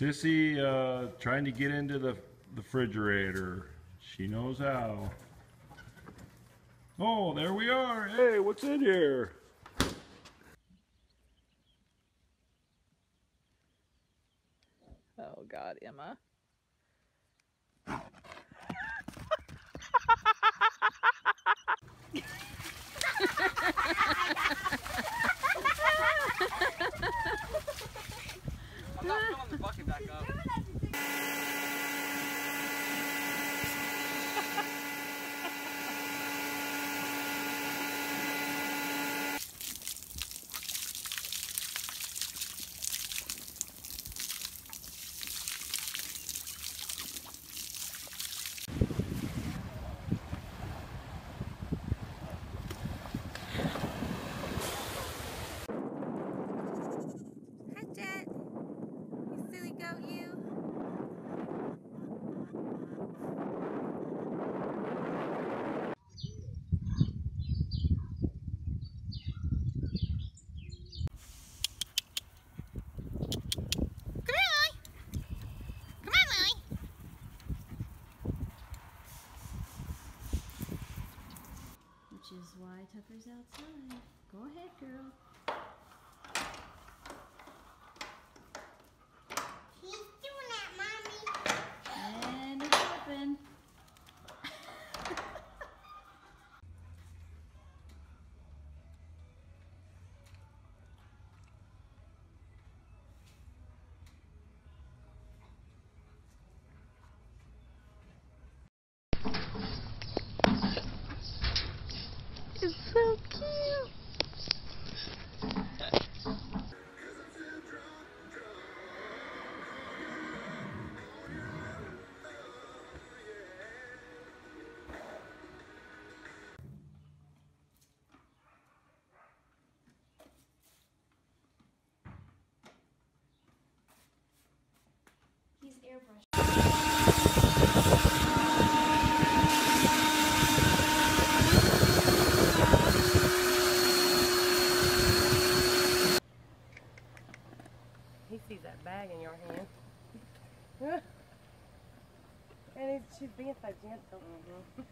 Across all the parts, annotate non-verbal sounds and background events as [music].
Sissy uh, trying to get into the, the refrigerator. She knows how. Oh, there we are. Hey, what's in here? Oh God, Emma. I'm not filling the bucket back up. Hi, Jet. You silly goat, you. Come here, Lily. Come on, Lily. Which is why Tucker's outside. Go ahead, girl. He's doing that, Mommy. And it's open. It's so cute. He's airbrush. He sees that bag in your hand. And he's, she's being so gentle. He's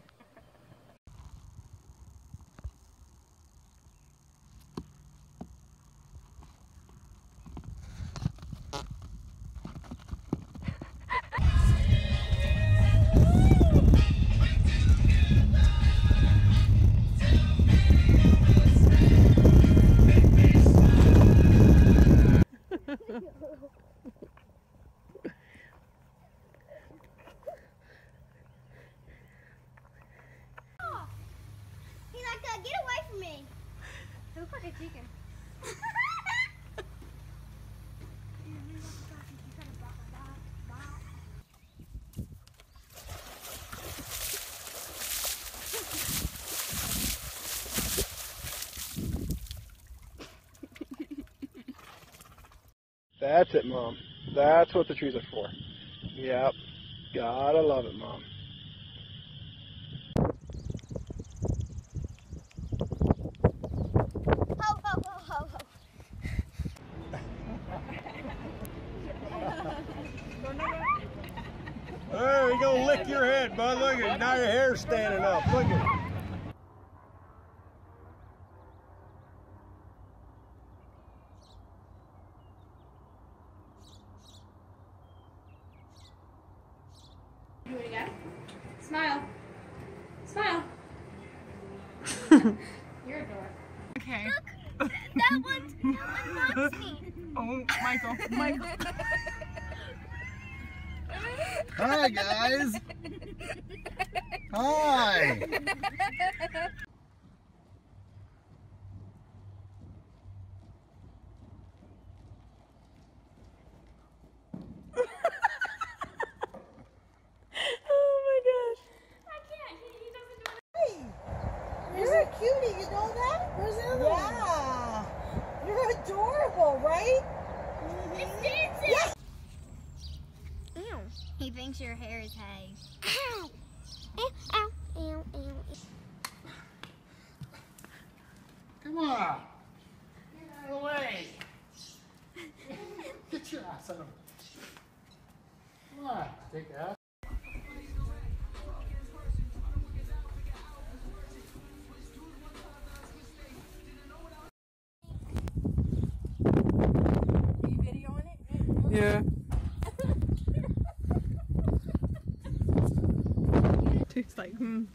That's it, Mom. That's what the trees are for. Yep. Gotta love it, Mom. Hey, we gonna lick you bud. Look at now your hair's standing up. Look at Do Smile. Smile. [laughs] You're a dork. Okay. That one, that one wants me. [laughs] Oh, Michael. Michael. Hi guys. Hi. [laughs] Oh my gosh. I can't. He, he doesn't do it. You're a cutie, you know that? Where's the other yeah. You're adorable, right? It's mm-hmm. dancing. Ew. He thinks your hair is hay. Ow. Ow, ow, ow, ow. Come on. Get out of the way. [laughs] Get your ass out of Come on. Take ass. Yeah. [laughs] Dude's like, hmm.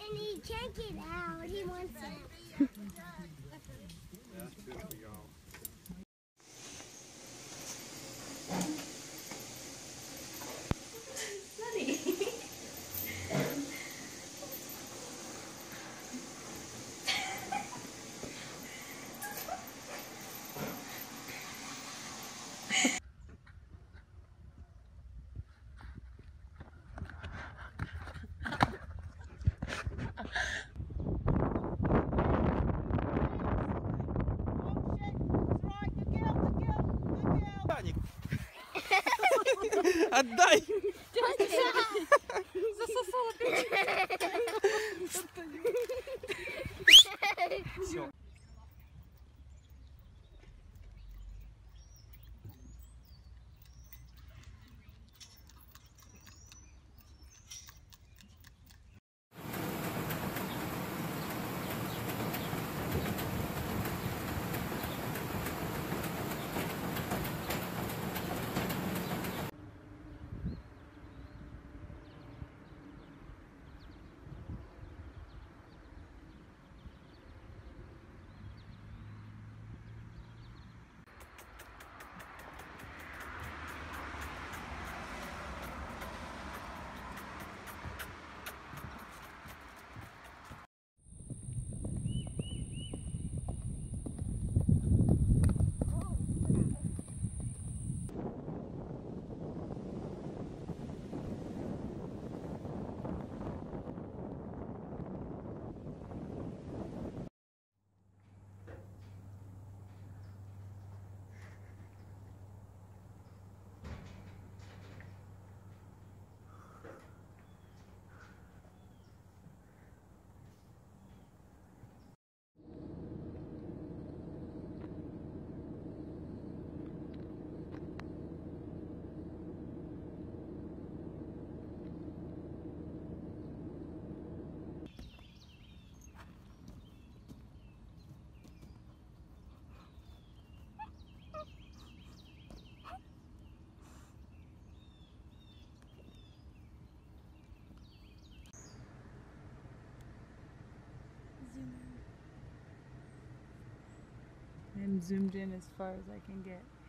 And he can't get out. He wants it. [laughs] Отдай! I'm zoomed in as far as I can get.